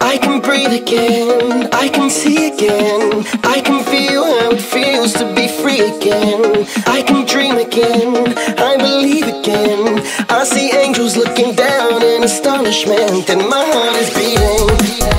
i can breathe again, I can see again, I can feel how it feels to be free again, I can dream again, I believe again, I see angels looking down in astonishment, and my heart is beating.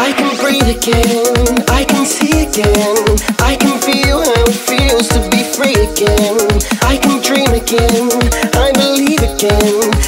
I can breathe again, I can see again, I can feel how it feels to be free again, I can dream again, I believe again.